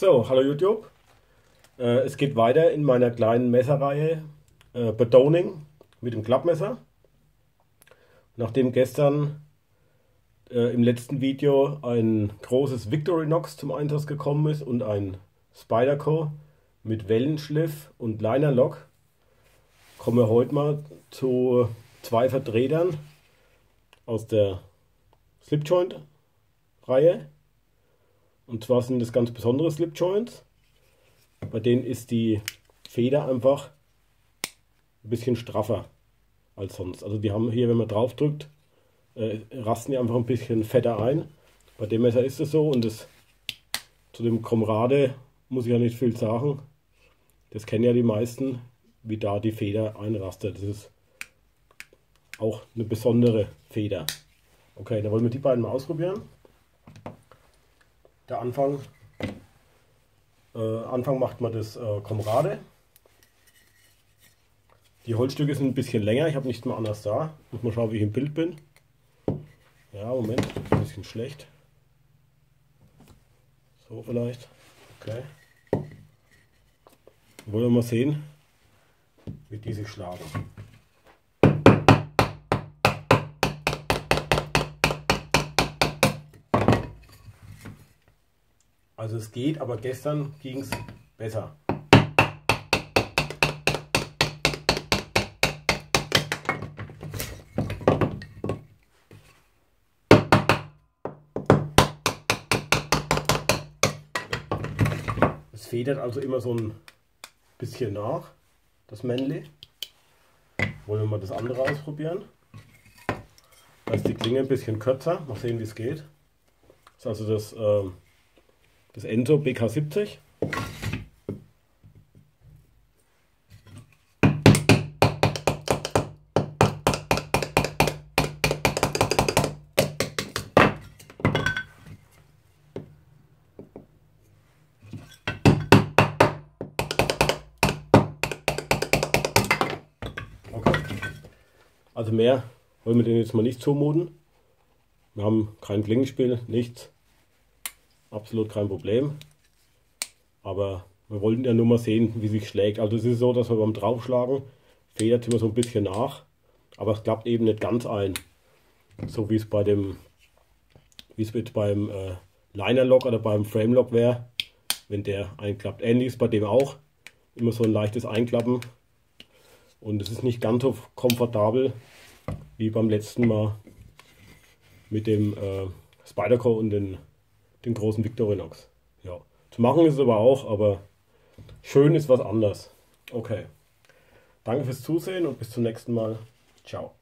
So, hallo YouTube. Äh, es geht weiter in meiner kleinen Messerreihe äh, Betoning mit dem Klappmesser. Nachdem gestern äh, im letzten Video ein großes Victorinox zum Einsatz gekommen ist und ein Spyderco mit Wellenschliff und Liner Lock, kommen wir heute mal zu zwei Vertretern aus der Slipjoint Reihe. Und zwar sind das ganz besondere Slipjoints. Bei denen ist die Feder einfach ein bisschen straffer als sonst. Also die haben hier, wenn man drauf drückt, äh, rasten die einfach ein bisschen fetter ein. Bei dem Messer ist es so und das zu dem Komrade muss ich ja nicht viel sagen. Das kennen ja die meisten, wie da die Feder einrastet. Das ist auch eine besondere Feder. Okay, dann wollen wir die beiden mal ausprobieren der Anfang. Äh, Anfang macht man das äh, Komrade. Die Holzstücke sind ein bisschen länger, ich habe nicht mal anders da. Muss mal schauen, wie ich im Bild bin. Ja, Moment, ein bisschen schlecht. So vielleicht. Okay. Wollen wir mal sehen, wie die sich schlagen. Also es geht, aber gestern ging es besser. Es federt also immer so ein bisschen nach, das Männli. Wollen wir mal das andere ausprobieren. Da ist die Klinge ein bisschen kürzer. Mal sehen, wie es geht. Das ist also das äh, das Enzo BK70. Okay. Also mehr wollen wir den jetzt mal nicht zumuten. Wir haben kein Klingenspiel, nichts absolut kein Problem. Aber wir wollten ja nur mal sehen, wie sich schlägt. Also es ist so, dass wir beim Draufschlagen federt immer so ein bisschen nach, aber es klappt eben nicht ganz ein. So wie es bei dem, wie es jetzt beim äh, Liner Lock oder beim Frame Lock wäre, wenn der einklappt. Ähnlich ist bei dem auch. Immer so ein leichtes Einklappen. Und es ist nicht ganz so komfortabel wie beim letzten Mal mit dem äh, Spyderco und den den großen Victorinox. Ja. Zu machen ist es aber auch, aber schön ist was anderes. Okay. Danke fürs Zusehen und bis zum nächsten Mal. Ciao.